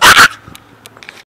Ah!